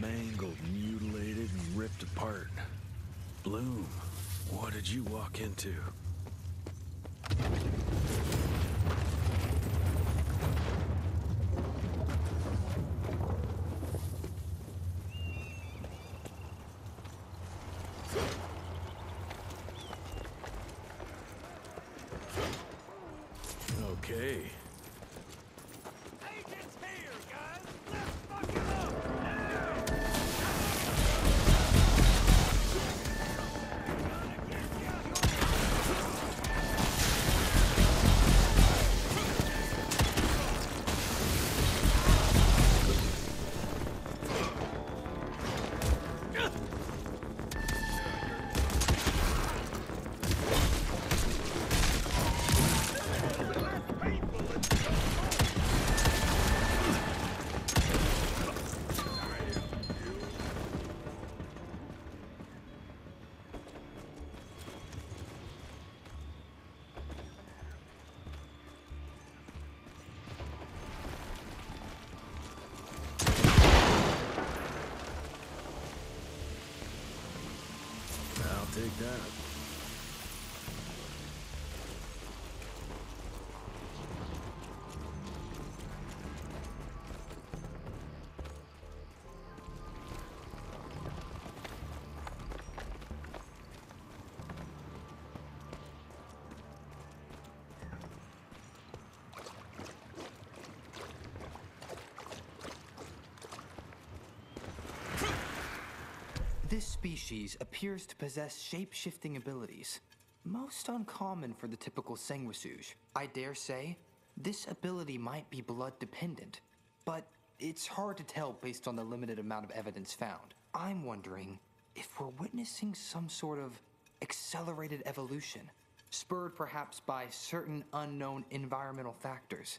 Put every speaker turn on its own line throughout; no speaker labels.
mangled, mutilated, and ripped apart. Bloom, what did you walk into?
This species appears to possess shape-shifting abilities, most uncommon for the typical sanguisuge. I dare say, this ability might be blood-dependent, but it's hard to tell based on the limited amount of evidence found. I'm wondering if we're witnessing some sort of accelerated evolution, spurred perhaps by certain unknown environmental factors.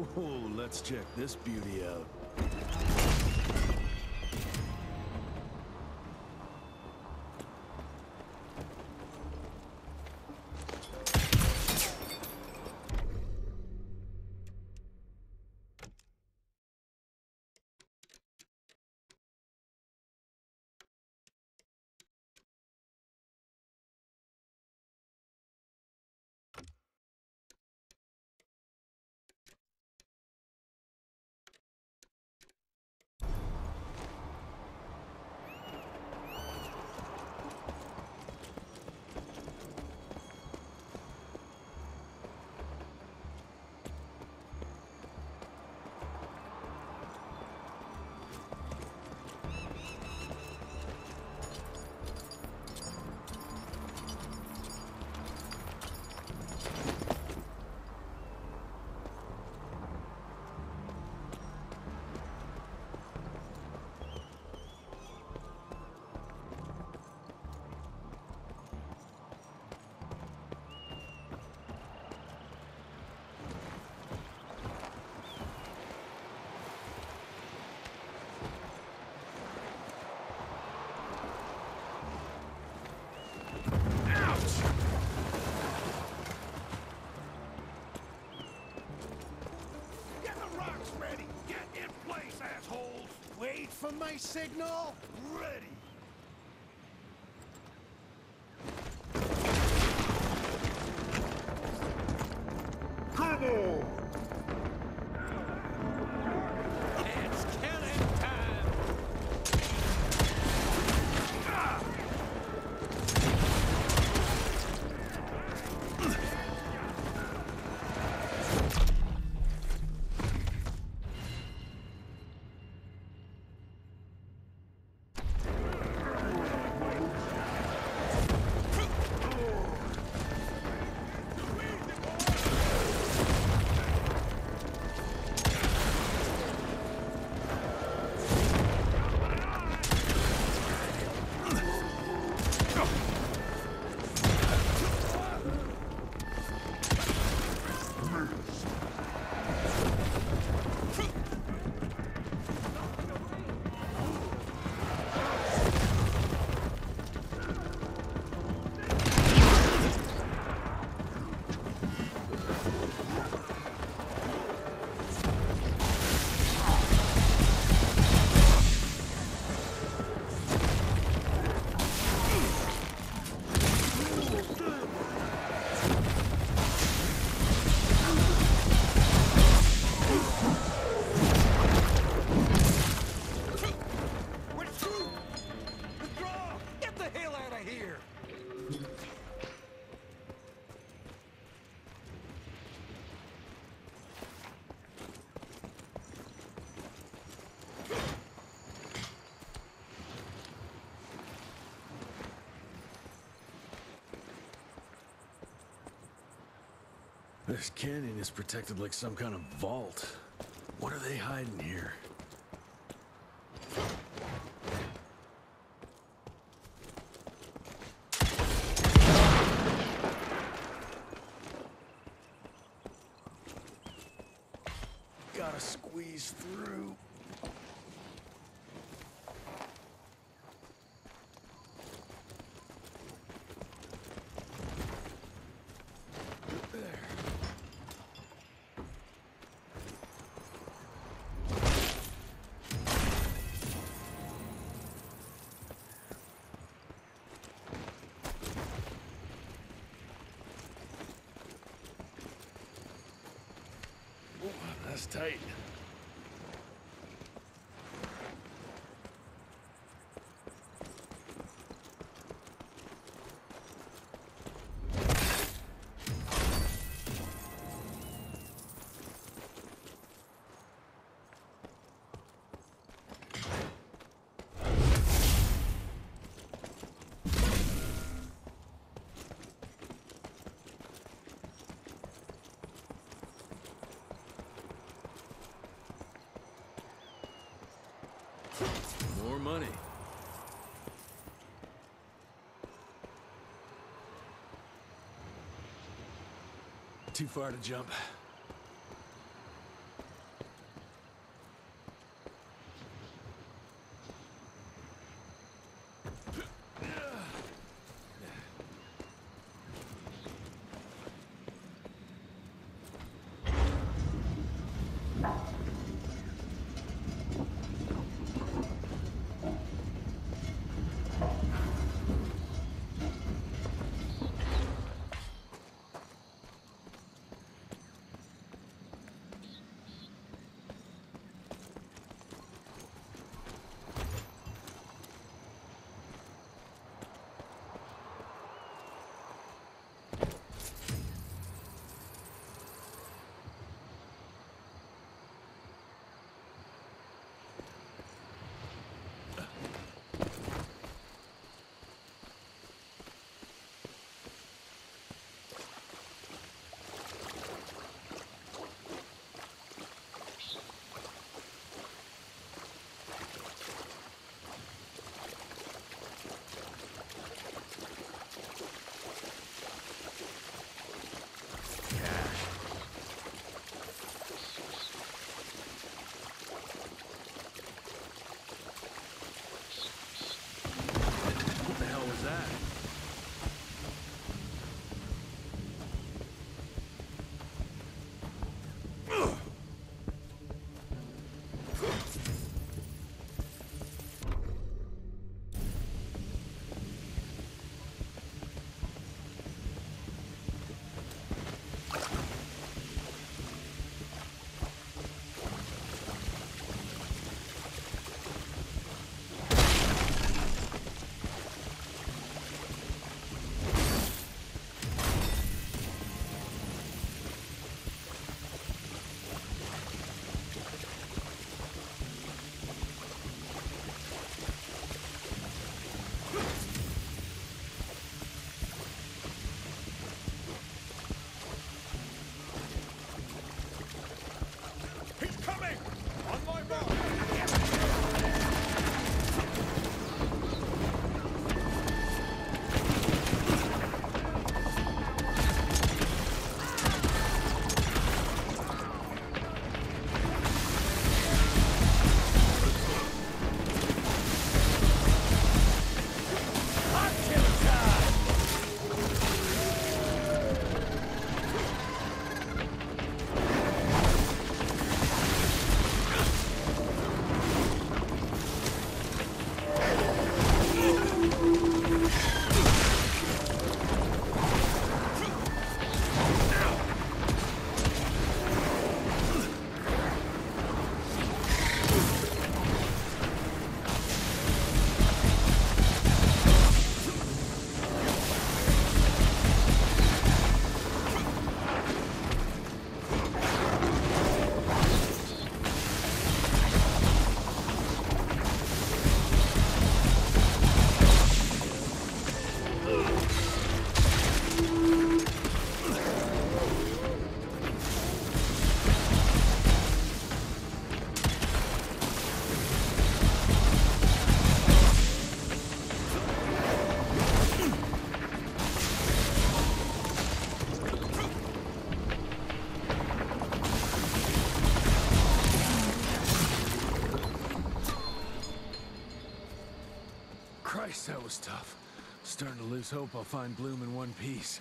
Whoa, let's check this beauty out.
For my signal? Ready.
This canyon is protected like some kind of vault. What are they hiding here? Gotta squeeze through. That's tight. Money. Too far to jump. Was tough. Starting to lose hope I'll find Bloom in one piece.